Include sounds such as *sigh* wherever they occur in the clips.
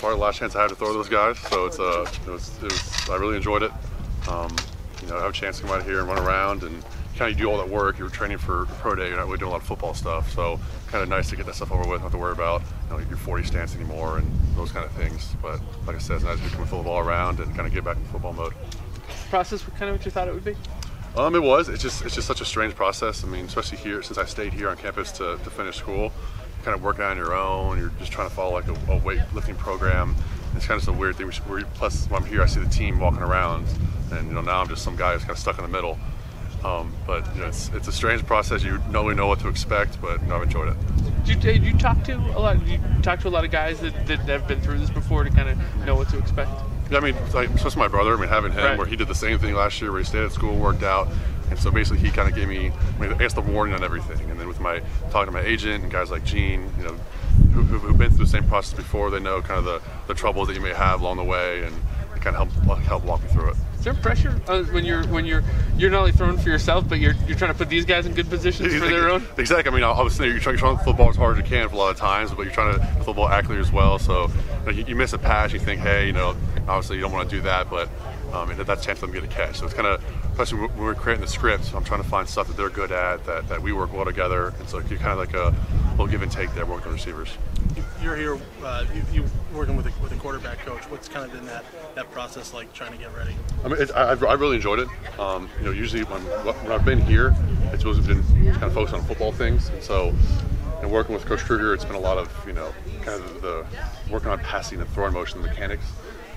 probably the last chance I had to throw those guys. So it's uh, it was, it was I really enjoyed it. Um, you know, I have a chance to come out here and run around and kind of do all that work. You're training for pro day. You're not really doing a lot of football stuff. So kind of nice to get that stuff over with. Not have to worry about you know, your 40 stance anymore and those kind of things. But like I said, it's nice to come throw the ball around and kind of get back in football mode. Process kind of what you thought it would be. Um, it was. It's just it's just such a strange process. I mean, especially here since I stayed here on campus to, to finish school, kind of working on your own. You're just trying to follow like a, a weightlifting program. It's kind of a weird thing. Plus, when I'm here, I see the team walking around, and you know now I'm just some guy who's kind of stuck in the middle. Um, but you know, it's it's a strange process. You don't really know what to expect, but you know, I've enjoyed it. Did you, did you talk to a lot? You talk to a lot of guys that, that have been through this before to kind of know what to expect. Yeah, I mean, like, especially my brother. I mean, having him Right. where he did the same thing last year, where he stayed at school, worked out, and so basically he kind of gave me, I mean, I guess the warning on everything. And then with my talking to my agent and guys like Jean, you know, who, who- who've been through the same process before, they know kind of the, the troubles that you may have along the way, and they kind of help help walk me through it. Is there pressure uh, when you're when you're you're not only throwing for yourself, but you're you're trying to put these guys in good positions for their own? Exactly. I mean, obviously you're trying, you're trying to throw the ball as hard as you can for a lot of times, but you're trying to throw the ball accurately as well. So you, know, you, you miss a pass, you think, hey, you know, obviously you don't want to do that, but um, and that's a chance for them to get a catch. So it's kind of, especially when we're creating the scripts, I'm trying to find stuff that they're good at, that, that we work well together, and so you're kind of like a little give and take there working with receivers. You're here, uh, you, you working with a quarterback coach. What's kind of been that, that process like trying to get ready? I mean, it, I, I really enjoyed it. Um, you know, usually when, when I've been here, it's always been kind of focused on football things, and so. And working with Coach Kruger, it's been a lot of you know, kind of the, working on passing and throwing motion mechanics,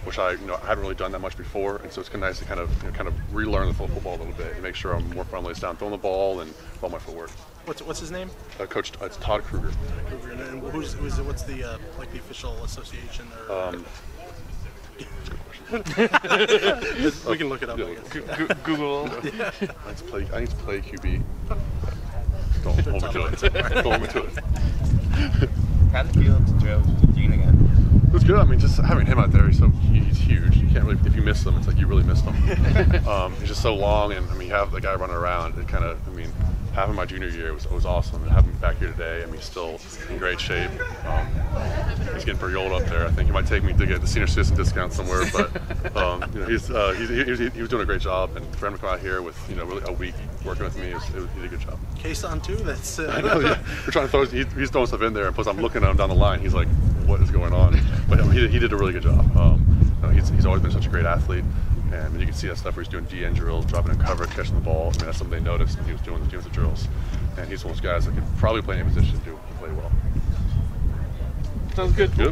which I you know I haven't really done that much before, and so it's kind of nice to kind of you know, kind of relearn the football a little bit and make sure I'm more firmly down throwing the ball and all my footwork. What's what's his name? Uh, Coach, uh, it's Todd Kruger. And, and who's, who's what's the uh, like the official association? Or, Um, *laughs* we can look it up. I yeah. guess. Gu- Gu- Google. *laughs* I need to play. I need to play QB. Don't hold me to it. Don't hold me to it. How'd it feel to throw to Jean again? It was good. I mean, just having him out there, he's so he's huge. You can't really, if you miss him, it's like you really missed him. *laughs* um, he's just so long, and I mean, you have the guy running around. It kind of, I mean, having my junior year was, was awesome, and having him back here today, I mean, he's still in great shape. Um, he's getting pretty old up there. I think he might take me to get the senior citizen discount somewhere, but *laughs* um, you know, he's, uh, he's he, was, he was doing a great job, and for him to come out here with you know really a week working with me, it was, it was, he did a good job. Case on too. That's uh, *laughs* I know, yeah. We're trying to throw. He, he's throwing stuff in there, and plus I'm looking at him down the line. He's like, "What is going on?" But mean, he, he did a really good job. Um, you know, he's, he's always been such a great athlete, and you can see that stuff where he's doing DN drills, dropping in cover, catching the ball. I mean, that's something they noticed when he was doing the, doing the drills. And he's one of those guys that could probably play any position, and do play well. Sounds good. Good.